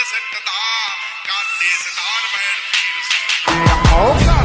set ਦਾ ਕਰਦੇ star bed ਪੀਰ ਸੋ